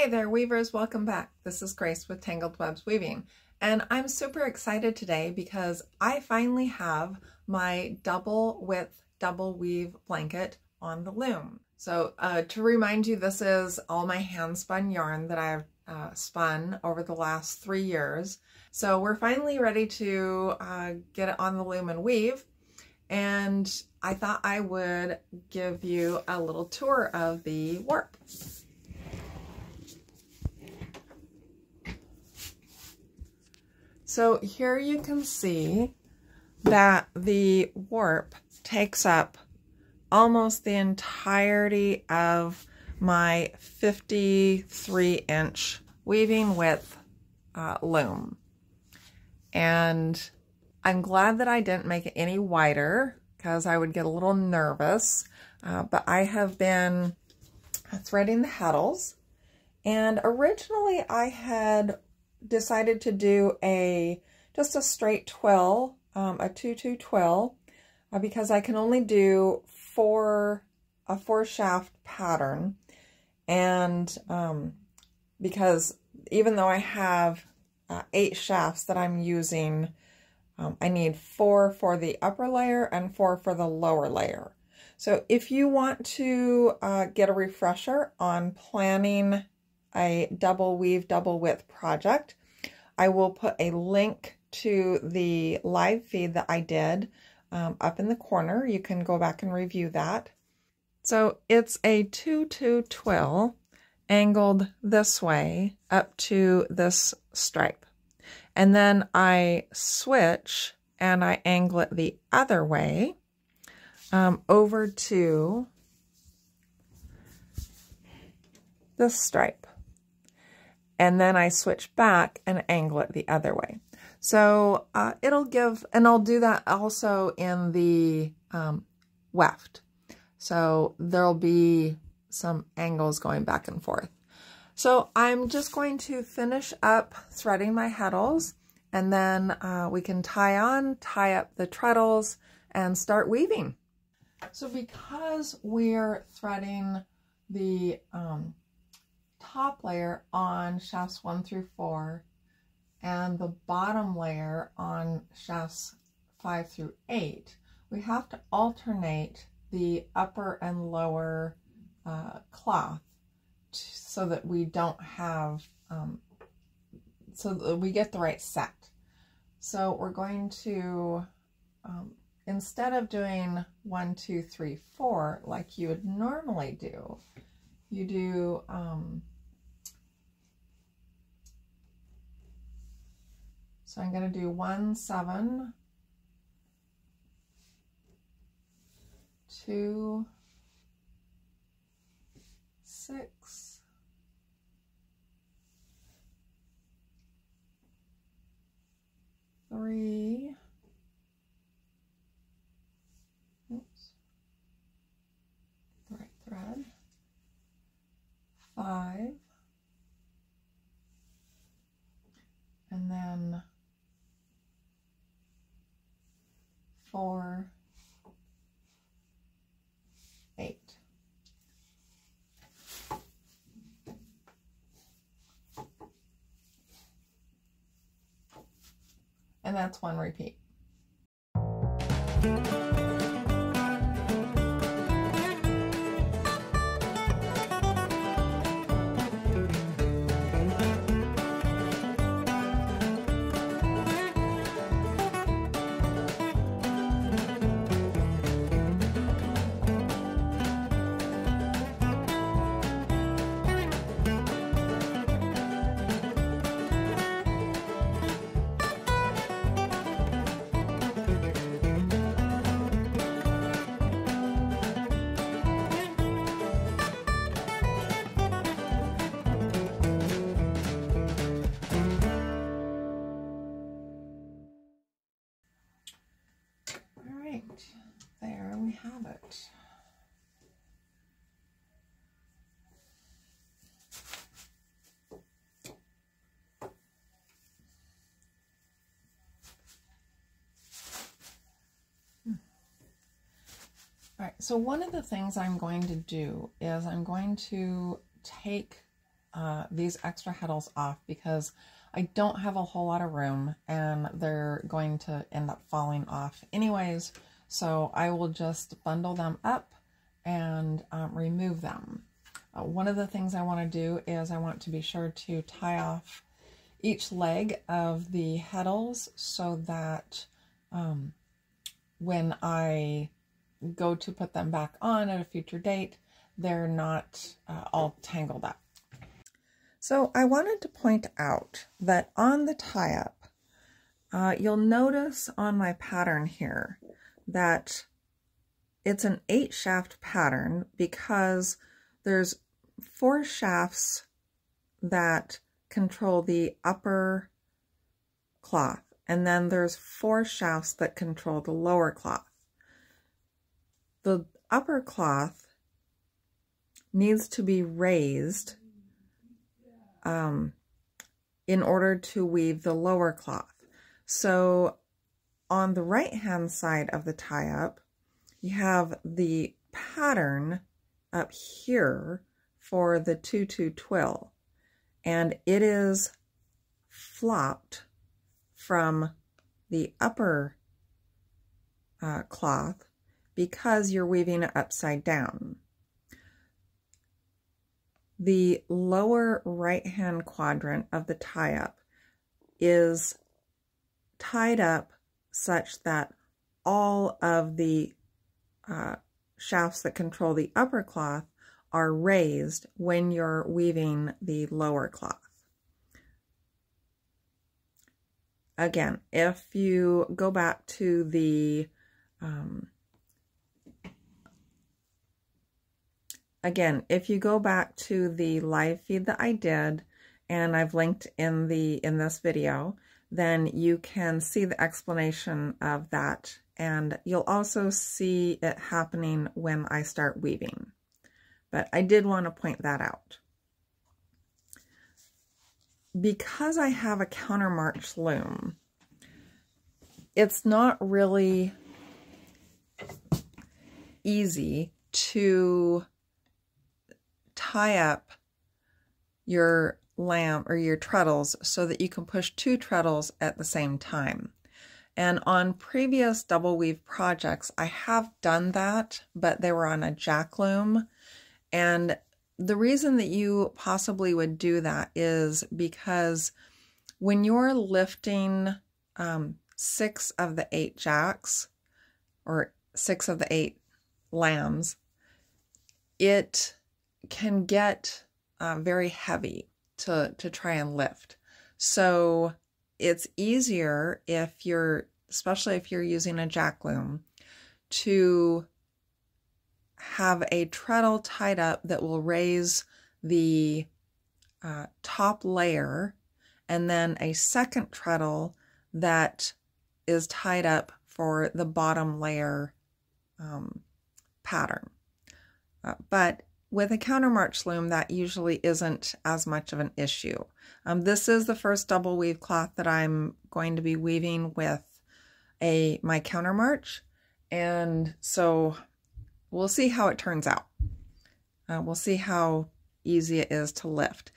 Hey there weavers, welcome back. This is Grace with Tangled Webs Weaving and I'm super excited today because I finally have my double width double weave blanket on the loom. So uh, to remind you, this is all my hand spun yarn that I've uh, spun over the last three years. So we're finally ready to uh, get it on the loom and weave. And I thought I would give you a little tour of the warp. So here you can see that the warp takes up almost the entirety of my 53 inch weaving width uh, loom. And I'm glad that I didn't make it any wider because I would get a little nervous. Uh, but I have been threading the heddles. And originally I had decided to do a just a straight twill, um, a 2-2 twill, uh, because I can only do four, a four shaft pattern. And um, because even though I have uh, eight shafts that I'm using, um, I need four for the upper layer and four for the lower layer. So if you want to uh, get a refresher on planning a double weave, double width project. I will put a link to the live feed that I did um, up in the corner. You can go back and review that. So it's a 2-2 twill angled this way up to this stripe. And then I switch and I angle it the other way um, over to this stripe and then I switch back and angle it the other way. So uh, it'll give, and I'll do that also in the um, weft. So there'll be some angles going back and forth. So I'm just going to finish up threading my heddles and then uh, we can tie on, tie up the treadles and start weaving. So because we're threading the um, top layer on shafts one through four and the bottom layer on shafts five through eight, we have to alternate the upper and lower uh, cloth so that we don't have, um, so that we get the right set. So we're going to, um, instead of doing one, two, three, four, like you would normally do, you do um, So I'm going to do one, seven, two, six, three, oops, the right thread, five, and then four, eight. And that's one repeat. There we have it. Hmm. All right, so one of the things I'm going to do is I'm going to take uh, these extra heddles off because I don't have a whole lot of room and they're going to end up falling off anyways. So I will just bundle them up and um, remove them. Uh, one of the things I want to do is I want to be sure to tie off each leg of the heddles so that um, when I go to put them back on at a future date, they're not uh, all tangled up. So I wanted to point out that on the tie-up, uh, you'll notice on my pattern here that it's an eight shaft pattern because there's four shafts that control the upper cloth and then there's four shafts that control the lower cloth. The upper cloth needs to be raised um, in order to weave the lower cloth. So on the right hand side of the tie-up, you have the pattern up here for the 2-2 twill, and it is flopped from the upper uh, cloth because you're weaving it upside down. The lower right-hand quadrant of the tie-up is tied up such that all of the uh, shafts that control the upper cloth are raised when you're weaving the lower cloth. Again, if you go back to the um, again, if you go back to the live feed that I did, and I've linked in the in this video, then you can see the explanation of that and you'll also see it happening when I start weaving. But I did want to point that out. Because I have a countermarch loom, it's not really easy to tie up your lam or your treadles so that you can push two treadles at the same time. And on previous double weave projects, I have done that, but they were on a jack loom. And the reason that you possibly would do that is because when you're lifting um, six of the eight jacks or six of the eight lams, it can get uh, very heavy to, to try and lift. So it's easier if you're, especially if you're using a jack loom, to have a treadle tied up that will raise the uh, top layer and then a second treadle that is tied up for the bottom layer um, pattern. Uh, but with a countermarch loom, that usually isn't as much of an issue. Um, this is the first double weave cloth that I'm going to be weaving with a my countermarch, and so we'll see how it turns out. Uh, we'll see how easy it is to lift.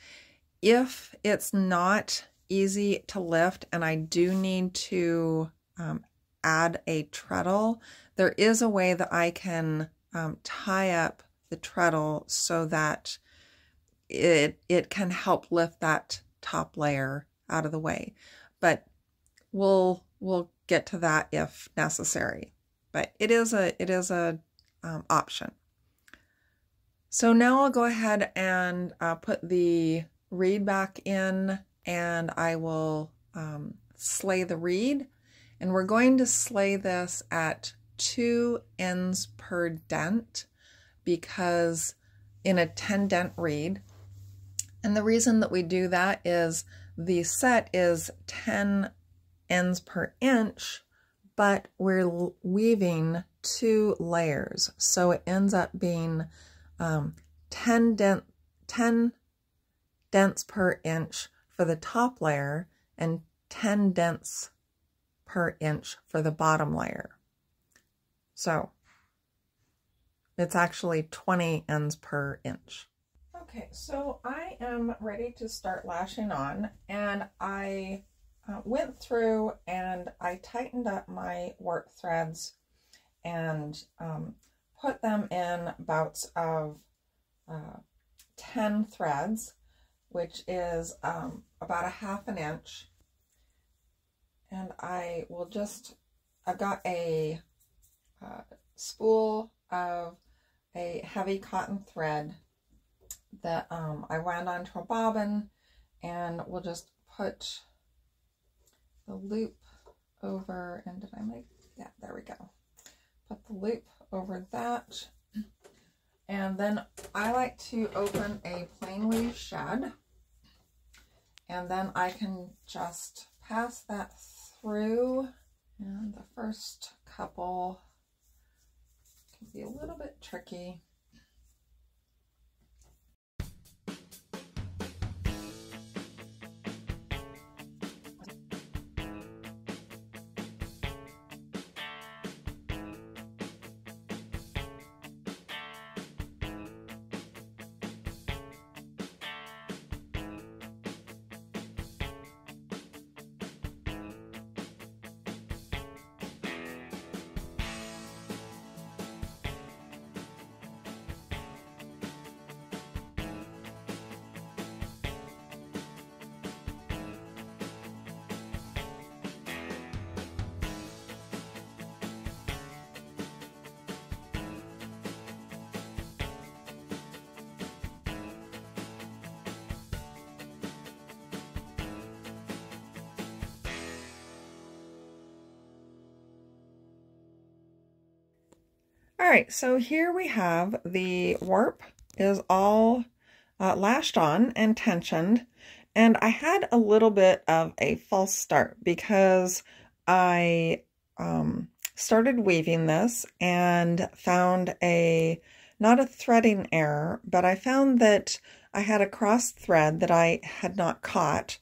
If it's not easy to lift and I do need to um, add a treadle, there is a way that I can um, tie up the treadle so that it it can help lift that top layer out of the way. But we'll we'll get to that if necessary. But it is a it is a um, option. So now I'll go ahead and uh, put the reed back in and I will um, sley the reed. And we're going to sley this at two ends per dent because in a 10 dent reed, and the reason that we do that is the set is 10 ends per inch, but we're weaving two layers. So it ends up being um, 10, dent, 10 dents per inch for the top layer and 10 dents per inch for the bottom layer. So it's actually 20 ends per inch. Okay, so I am ready to start lashing on and I uh, went through and I tightened up my warp threads and um, put them in bouts of uh, 10 threads, which is um, about a half an inch. And I will just, I've got a uh, spool of a heavy cotton thread that um, I wound onto a bobbin and we'll just put the loop over, and did I make, yeah, there we go. Put the loop over that. And then I like to open a plain weave shed. And then I can just pass that through. And the first couple be a little bit tricky. All right, so here we have the warp is all uh, lashed on and tensioned. And I had a little bit of a false start because I um, started weaving this and found a, not a threading error, but I found that I had a cross thread that I had not caught.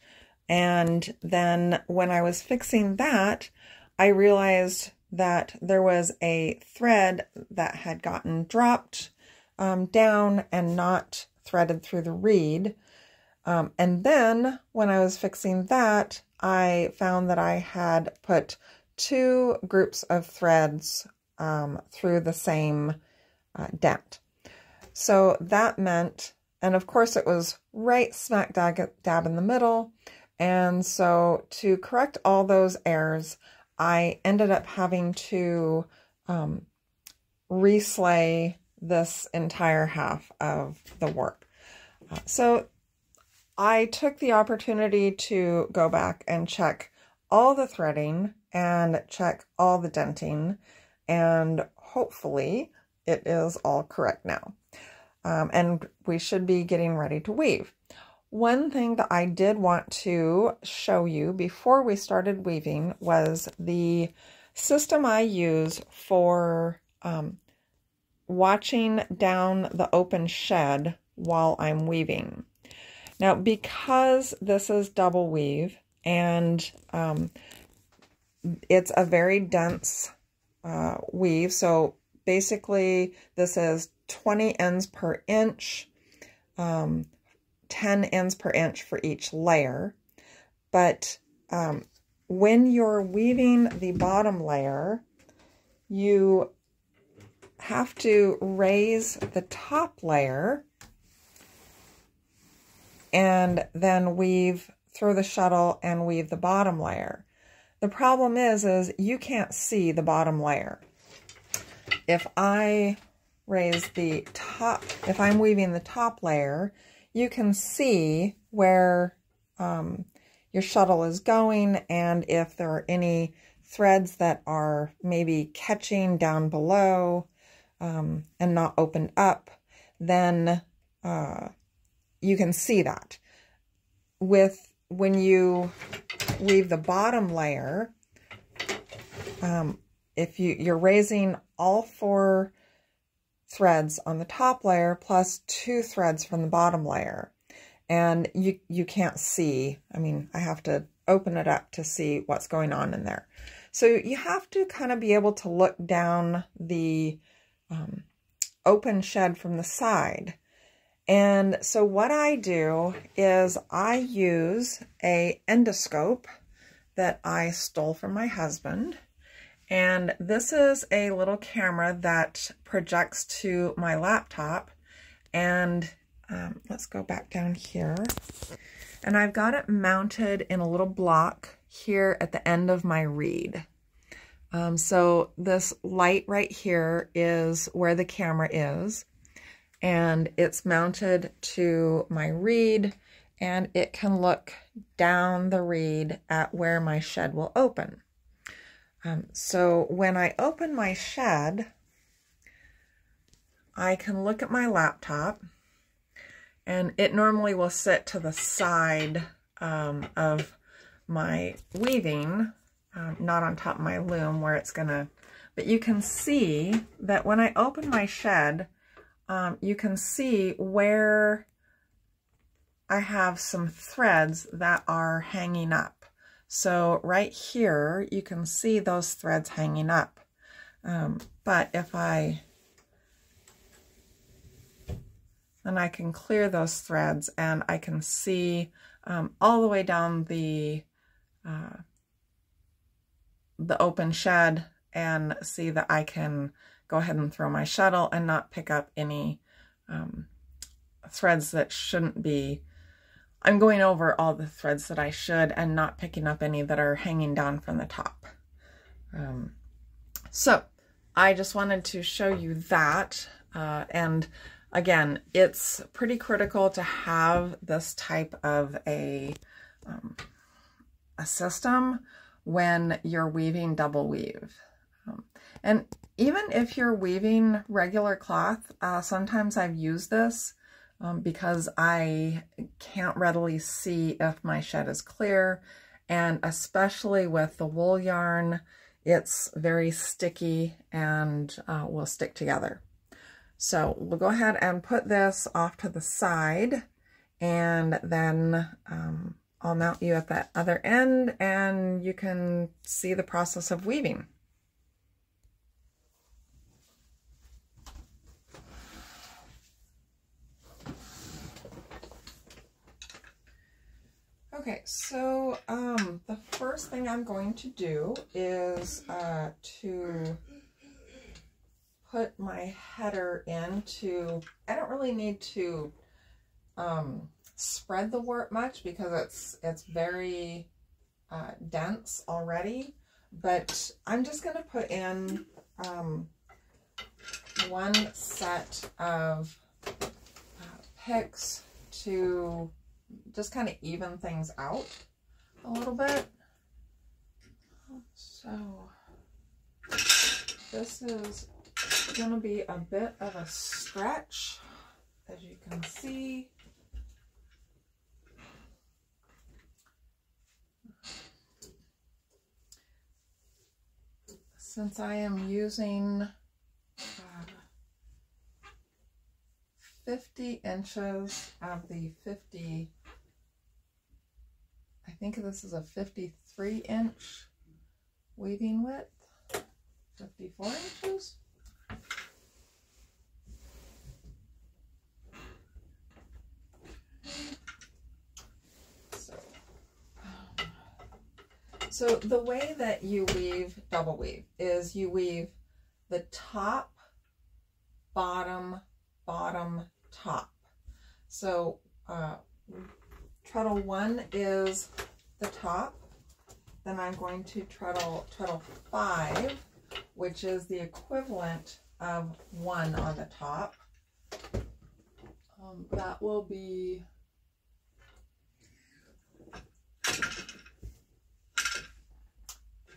And then when I was fixing that, I realized that there was a thread that had gotten dropped um, down and not threaded through the reed. Um, and then when I was fixing that, I found that I had put two groups of threads um, through the same uh, dent. So that meant, and of course it was right smack dab, dab in the middle. And so to correct all those errors, I ended up having to um, resley this entire half of the work. Uh, so I took the opportunity to go back and check all the threading and check all the denting and hopefully it is all correct now. Um, and we should be getting ready to weave. One thing that I did want to show you before we started weaving was the system I use for um, watching down the open shed while I'm weaving. Now, because this is double weave and um, it's a very dense uh, weave, so basically this is 20 ends per inch, um, 10 ends per inch for each layer. But um, when you're weaving the bottom layer, you have to raise the top layer and then weave, through the shuttle and weave the bottom layer. The problem is, is you can't see the bottom layer. If I raise the top, if I'm weaving the top layer, you can see where um, your shuttle is going and if there are any threads that are maybe catching down below um, and not opened up, then uh, you can see that. With when you weave the bottom layer, um, if you, you're raising all four threads on the top layer plus two threads from the bottom layer. And you, you can't see, I mean, I have to open it up to see what's going on in there. So you have to kind of be able to look down the um, open shed from the side And so what I do is I use a endoscope that I stole from my husband. And this is a little camera that projects to my laptop. And um, let's go back down here. And I've got it mounted in a little block here at the end of my reed. Um, so this light right here is where the camera is and it's mounted to my reed and it can look down the reed at where my shed will open. Um, so when I open my shed, I can look at my laptop and it normally will sit to the side um, of my weaving, uh, not on top of my loom where it's gonna, but you can see that when I open my shed, um, you can see where I have some threads that are hanging up. So right here, you can see those threads hanging up. Um, but if I, then I can clear those threads and I can see um, all the way down the, uh, the open shed and see that I can go ahead and throw my shuttle and not pick up any um, threads that shouldn't be. I'm going over all the threads that I should and not picking up any that are hanging down from the top. Um, so I just wanted to show you that. Uh, and again, it's pretty critical to have this type of a, um, a system when you're weaving double weave. Um, and even if you're weaving regular cloth, uh, sometimes I've used this um, because I can't readily see if my shed is clear. And especially with the wool yarn, it's very sticky and uh, will stick together. So we'll go ahead and put this off to the side and then um, I'll mount you at that other end and you can see the process of weaving. Okay, so um, the first thing I'm going to do is uh, to put my header into, I don't really need to um, spread the warp much because it's, it's very uh, dense already, but I'm just going to put in um, one set of uh, picks to just kind of even things out a little bit. So this is going to be a bit of a stretch, as you can see. Since I am using uh, 50 inches of the 50, I think this is a 53 inch weaving width, 54 inches. So, so the way that you weave double weave is you weave the top, bottom, bottom, top. So uh, treadle one is the top. Then I'm going to treadle, treadle five, which is the equivalent of one on the top. Um, that will be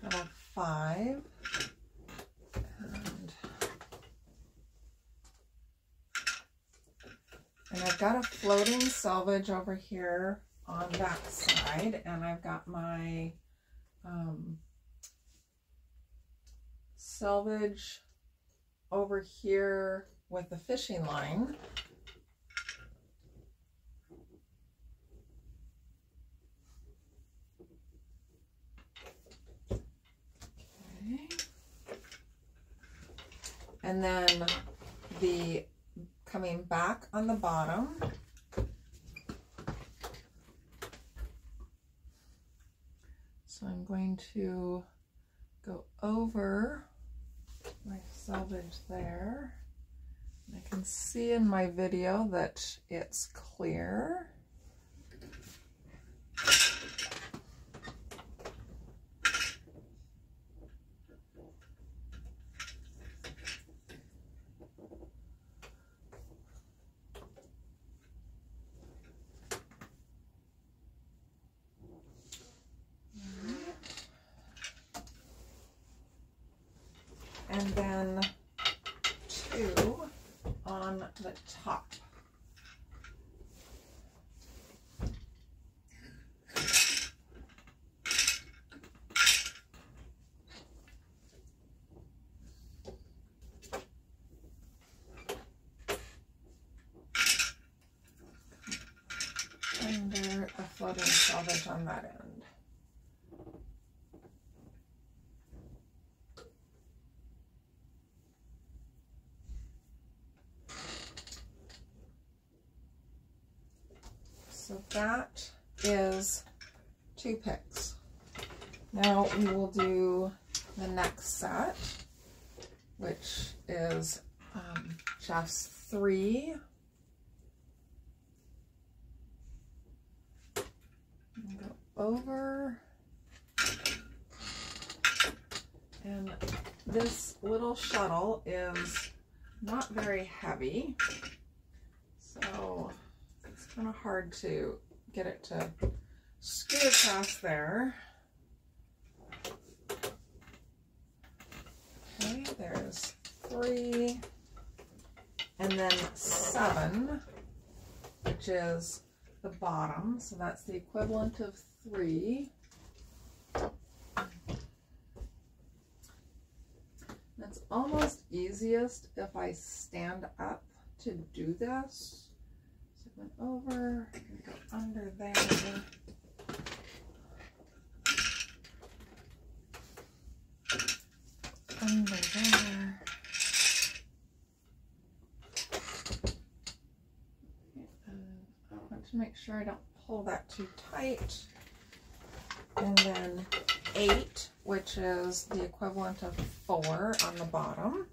treadle five. And I've got a floating selvage over here on that side. And I've got my um, selvage over here with the fishing line. And then the coming back on the bottom. So I'm going to go over my selvage there. I can see in my video that it's clear. and then two on the top. Under a floating selvage on that end. So that is two picks. Now we will do the next set, which is um, just three. Go over. And this little shuttle is not very heavy. Kind of hard to get it to scoot across there. Okay, there's three, and then seven, which is the bottom. So that's the equivalent of three. It's almost easiest if I stand up to do this. So over, go under there. Under there. I want to make sure I don't pull that too tight. And then eight, which is the equivalent of four on the bottom.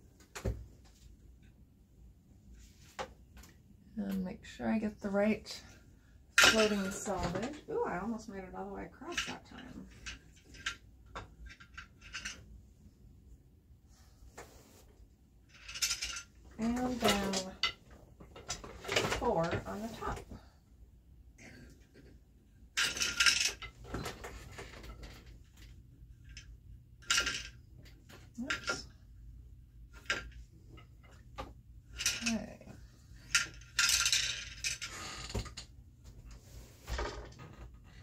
And make sure I get the right floating selvage. Ooh, I almost made it all the way across that time. And then four on the top. Oops. Okay.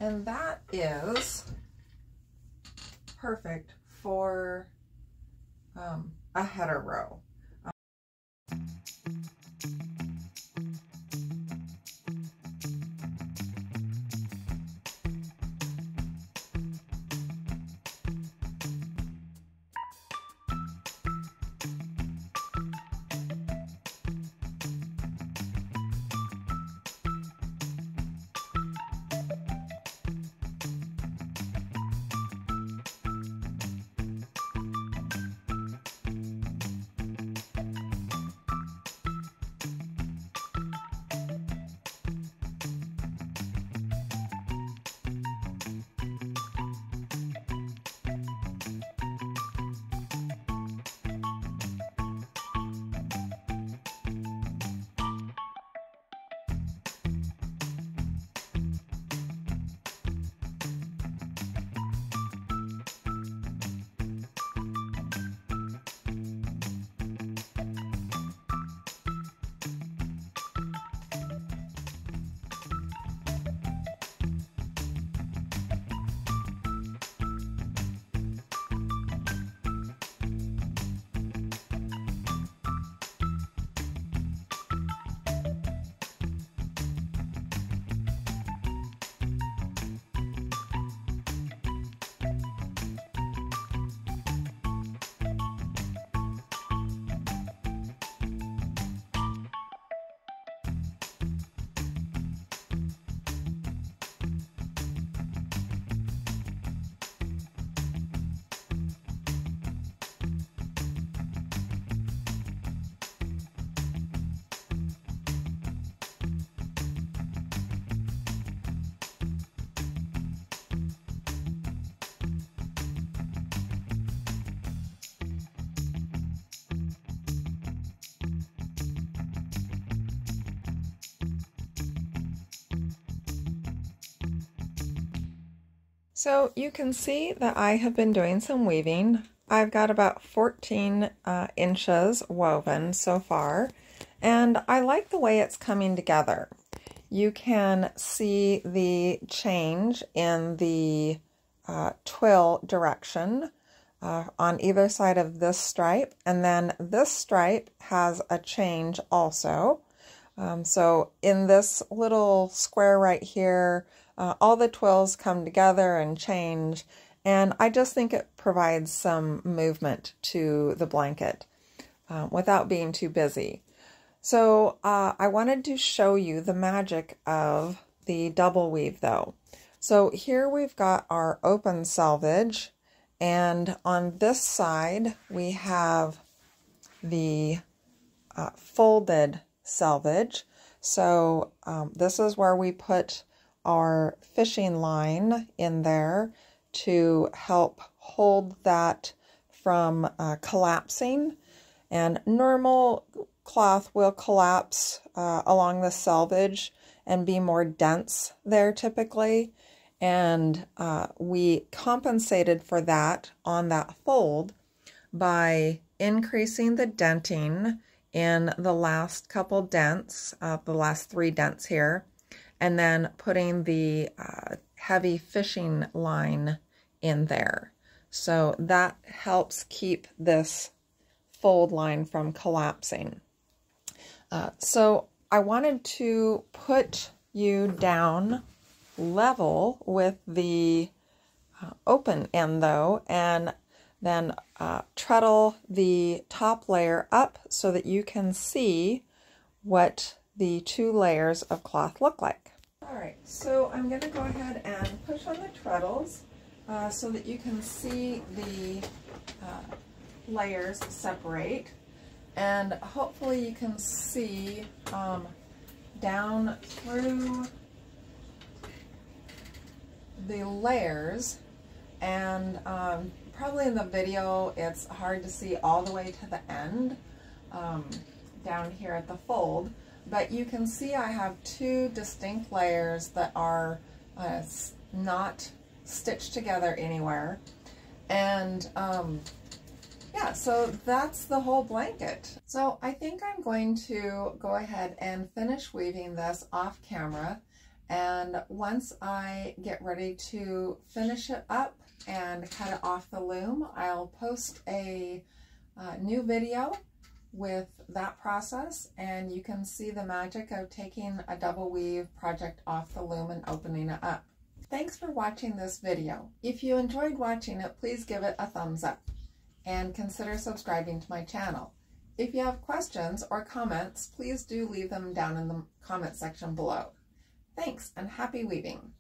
And that is perfect for um, header row. So you can see that I have been doing some weaving. I've got about 14 uh, inches woven so far, and I like the way it's coming together. You can see the change in the uh, twill direction uh, on either side of this stripe, and then this stripe has a change also. Um, so in this little square right here, uh, all the twills come together and change, and I just think it provides some movement to the blanket uh, without being too busy. So uh, I wanted to show you the magic of the double weave though. So here we've got our open selvage, and on this side we have the uh, folded selvage. So um, this is where we put our fishing line in there to help hold that from uh, collapsing. And normal cloth will collapse uh, along the selvage and be more dense there typically. And uh, we compensated for that on that fold by increasing the denting in the last couple dents, uh, the last three dents here, and then putting the uh, heavy fishing line in there. So that helps keep this fold line from collapsing. Uh, so I wanted to put you down level with the uh, open end though and then uh, treadle the top layer up so that you can see what the two layers of cloth look like. All right, so I'm going to go ahead and push on the treadles uh, so that you can see the uh, layers separate. And hopefully you can see um, down through the layers and um, probably in the video it's hard to see all the way to the end um, down here at the fold but you can see I have two distinct layers that are uh, not stitched together anywhere. And um, yeah so that's the whole blanket. So I think I'm going to go ahead and finish weaving this off camera. And once I get ready to finish it up and cut it off the loom, I'll post a uh, new video with that process and you can see the magic of taking a double weave project off the loom and opening it up. Thanks for watching this video. If you enjoyed watching it, please give it a thumbs up and consider subscribing to my channel. If you have questions or comments, please do leave them down in the comment section below. Thanks and happy weaving!